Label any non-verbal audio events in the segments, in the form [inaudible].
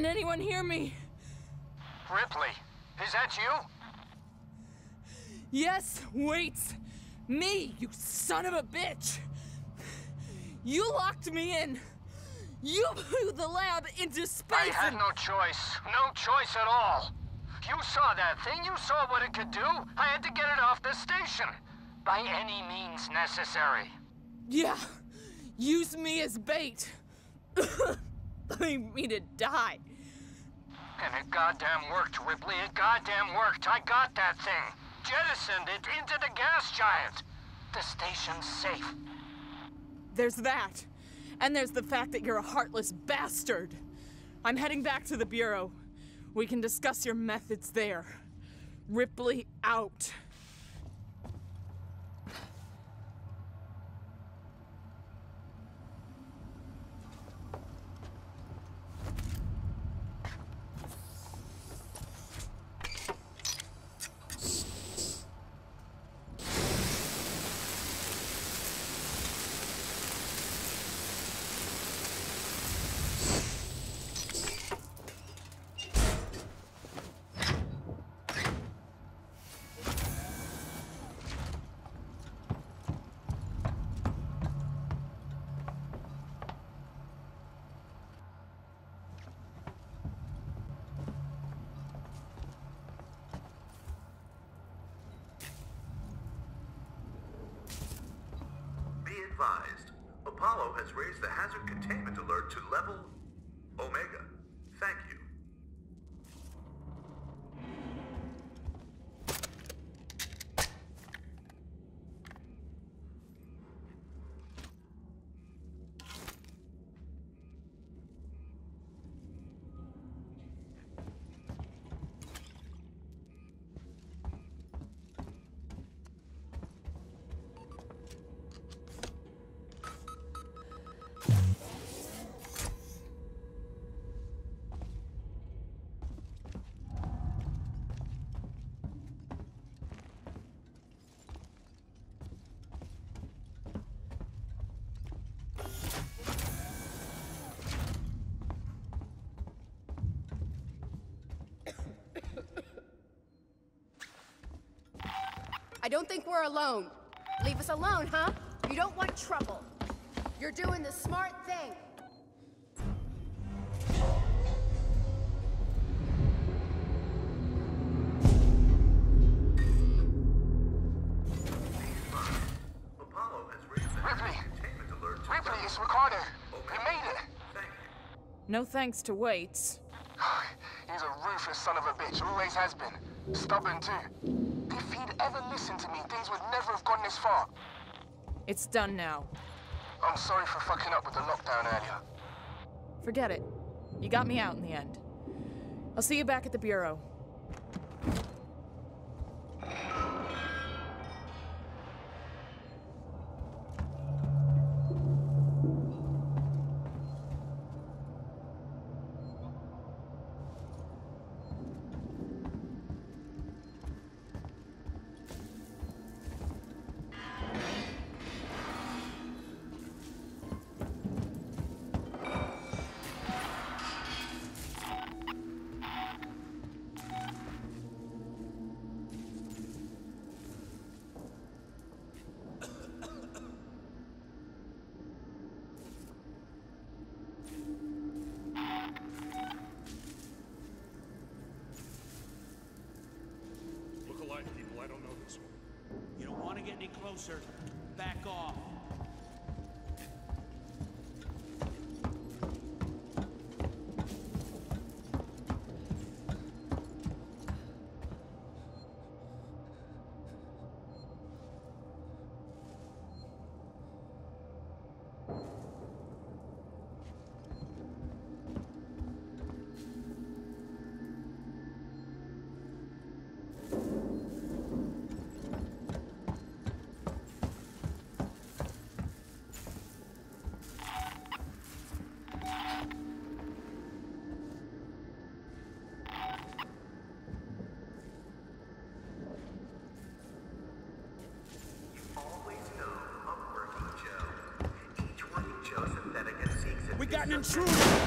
Can anyone hear me? Ripley, is that you? Yes, wait. Me, you son of a bitch. You locked me in. You blew the lab into space. I had no choice. No choice at all. You saw that thing. You saw what it could do. I had to get it off the station. By any means necessary. Yeah. Use me as bait. [coughs] Leave me to die. And it goddamn worked, Ripley. It goddamn worked. I got that thing. Jettisoned it into the gas giant. The station's safe. There's that. And there's the fact that you're a heartless bastard. I'm heading back to the Bureau. We can discuss your methods there. Ripley out. Be advised, Apollo has raised the hazard containment alert to level Omega. Don't think we're alone. Leave us alone, huh? You don't want trouble. You're doing the smart thing. Apollo has raised the Ripley. hazard containment alert to Ripley, level it's Ricardo. We Omega. made it. Thank you. No thanks to Waits. [sighs] He's a ruthless son of a bitch. Always has been. Stubborn too. Ever listened to me, things would never have gone this far. It's done now. I'm sorry for fucking up with the lockdown earlier. Forget it. You got me out in the end. I'll see you back at the Bureau. Get an intruder.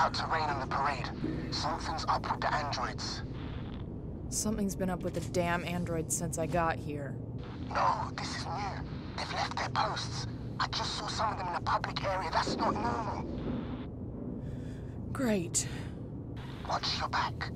About to rain on the parade. Something's up with the androids. Something's been up with the damn androids since I got here. No, this is new. They've left their posts. I just saw some of them in a public area. That's not normal. Great. Watch your back.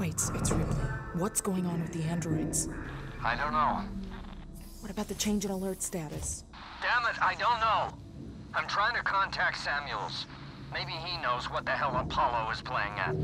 Wait, it's Ripley. What's going on with the androids? I don't know. What about the change in alert status? Damn it, I don't know. I'm trying to contact Samuels. Maybe he knows what the hell Apollo is playing at.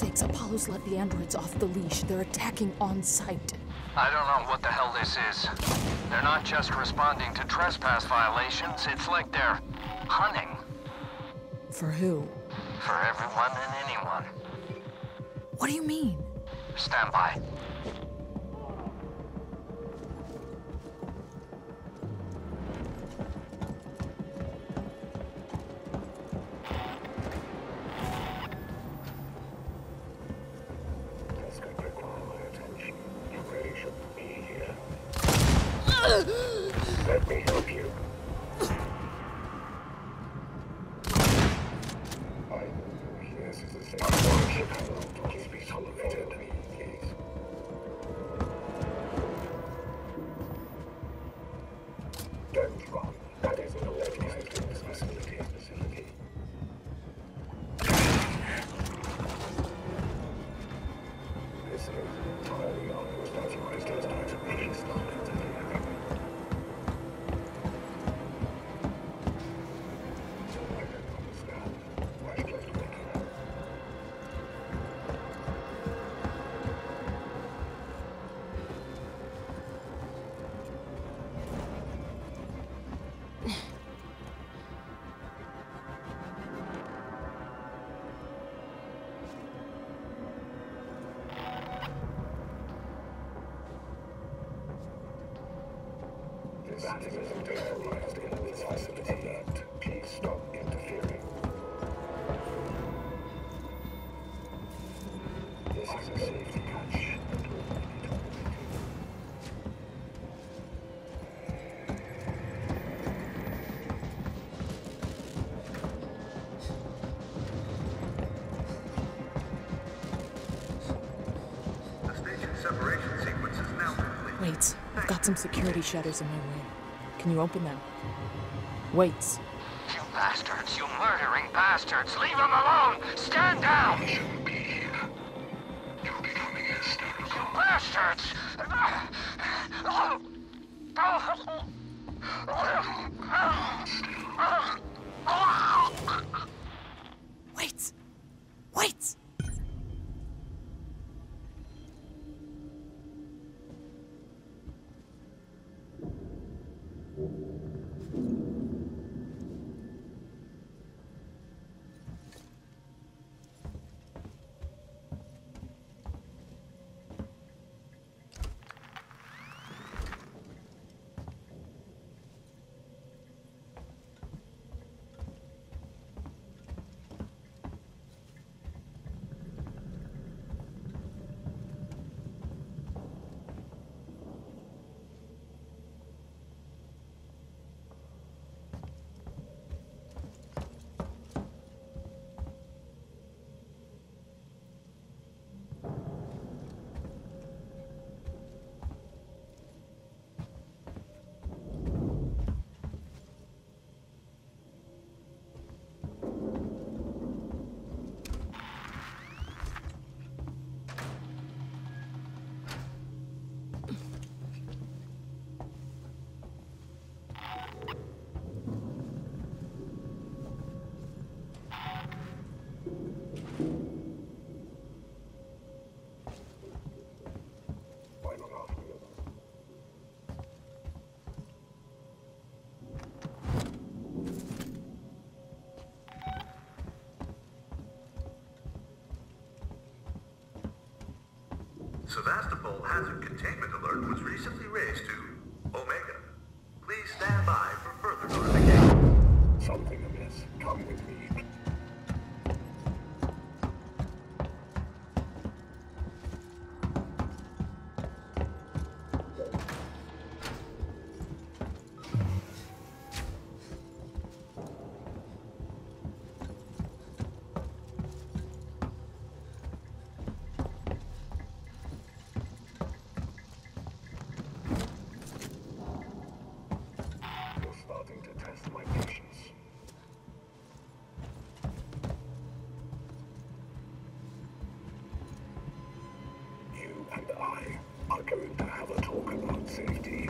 Sakes, Apollo's let the androids off the leash. They're attacking on sight. I don't know what the hell this is. They're not just responding to trespass violations, it's like they're hunting. For who? For everyone and anyone. What do you mean? Stand by. Please stop interfering. This is a safety. The station separation sequence is now complete. Wait, I've got some security shutters in my way. Can you open them? Wait. You bastards, you murdering bastards! Leave them alone! Stand down! Shouldn't be here. You're becoming hysterical. You bastards! Wait! Sevastopol hazard containment alert was recently raised to are going to have a talk about safety.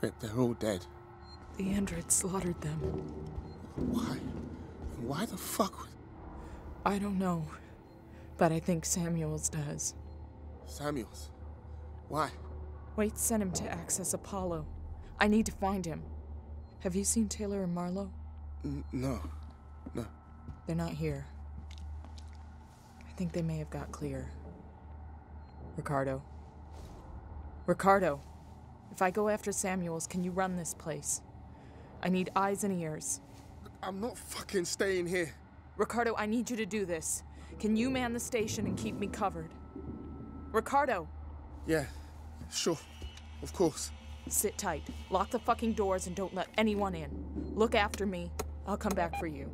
Rip, they're all dead. The android slaughtered them. Why? Why the fuck I don't know, but I think Samuels does. Samuels? Why? Waits sent him to access Apollo. I need to find him. Have you seen Taylor and Marlowe? N- no. No. They're not here. I think they may have got clear. Ricardo. Ricardo, if I go after Samuels, can you run this place? I need eyes and ears. I'm not fucking staying here. Ricardo, I need you to do this. Can you man the station and keep me covered? Ricardo, Yeah, sure. Of course. sit tight. Lock the fucking doors and don't let anyone in. Look after me. I'll come back for you.